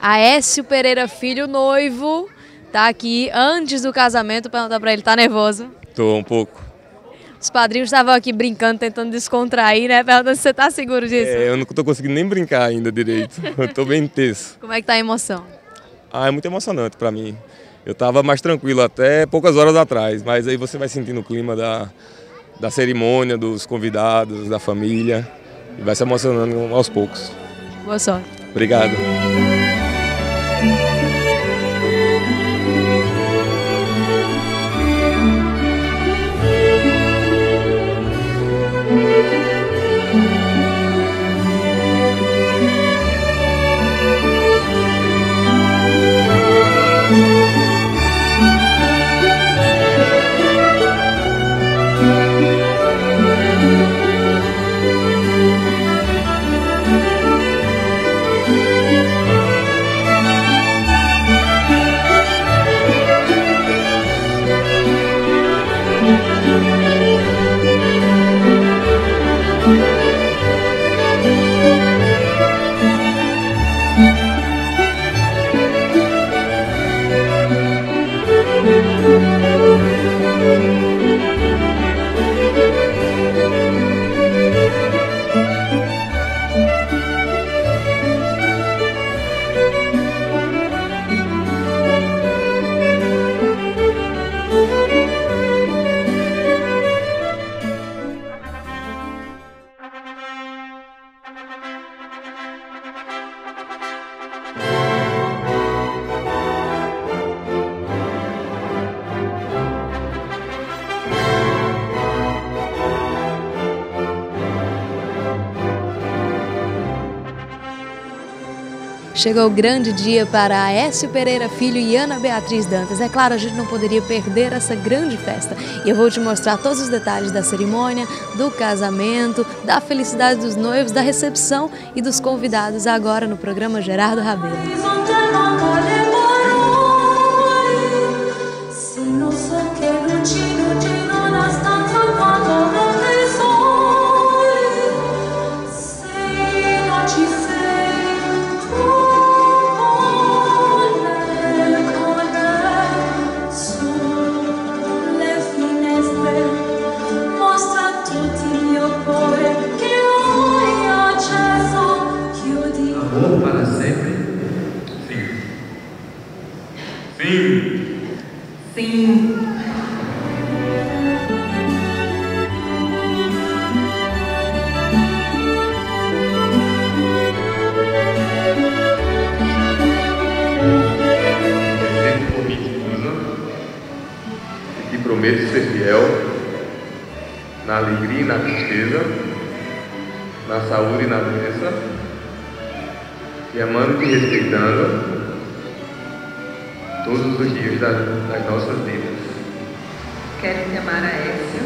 Aécio Pereira Filho, noivo, tá aqui antes do casamento, perguntar pra ele, tá nervoso? Tô um pouco. Os padrinhos estavam aqui brincando, tentando descontrair, né? Perguntando se você tá seguro disso. É, eu não tô conseguindo nem brincar ainda direito. Eu tô bem tenso. Como é que tá a emoção? Ah, é muito emocionante pra mim. Eu tava mais tranquilo até poucas horas atrás, mas aí você vai sentindo o clima da, da cerimônia, dos convidados, da família, e vai se emocionando aos poucos. Boa sorte. Obrigado. Chegou o grande dia para Aécio Pereira Filho e Ana Beatriz Dantas. É claro, a gente não poderia perder essa grande festa. E eu vou te mostrar todos os detalhes da cerimônia, do casamento, da felicidade dos noivos, da recepção e dos convidados agora no programa Gerardo Rabelo. Prometo ser fiel na alegria e na tristeza, na saúde e na doença, e amando e respeitando todos os dias das, das nossas vidas. Quero te amar a Écio,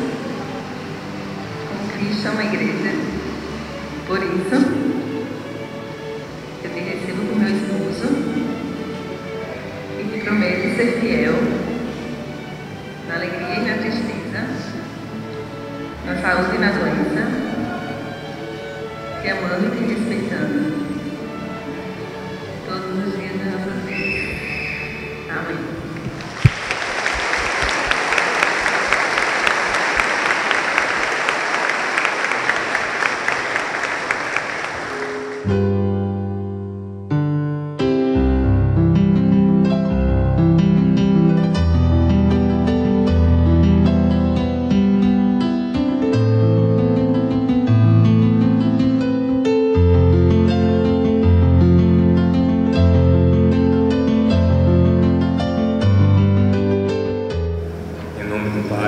como Cristo ama a igreja. Por isso, eu te recebo como meu esposo e te prometo ser fiel saúde e na doença, te amando e te respeitando todos os dias das nossas vidas. Amém. Em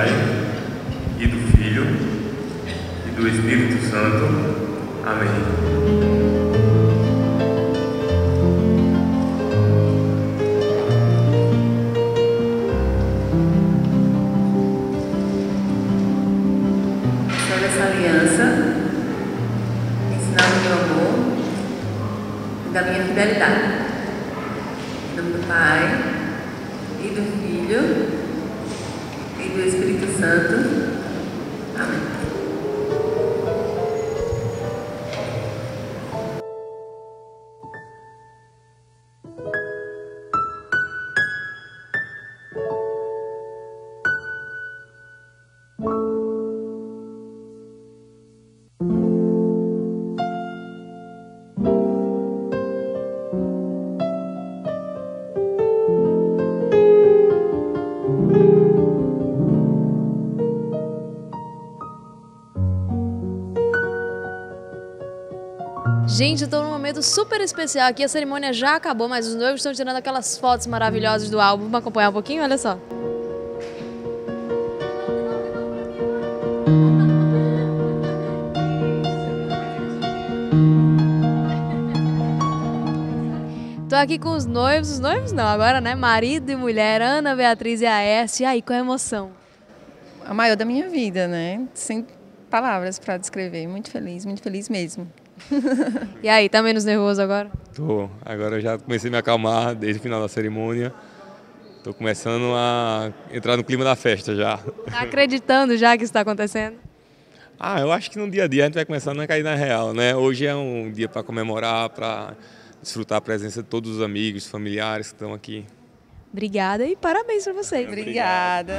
Pai, e do Filho, e do Espírito Santo. Amém. Da minha fidelidade. Em nome do Pai, e do Filho, do Espírito Santo. Gente, eu tô num momento super especial aqui. A cerimônia já acabou, mas os noivos estão tirando aquelas fotos maravilhosas do álbum. Vamos acompanhar um pouquinho? Olha só. Tô aqui com os noivos, os noivos não, agora, né? Marido e mulher, Ana Beatriz e Aécio. E aí, qual é a emoção? A maior da minha vida, né? Sem palavras para descrever. Muito feliz, muito feliz mesmo. E aí, tá menos nervoso agora? Tô. Agora eu já comecei a me acalmar desde o final da cerimônia. Tô começando a entrar no clima da festa já. Tá acreditando já que isso está acontecendo? Ah, eu acho que no dia a dia a gente vai começando a cair na real, né? Hoje é um dia para comemorar, para desfrutar a presença de todos os amigos, familiares que estão aqui. Obrigada e parabéns para vocês. Obrigada.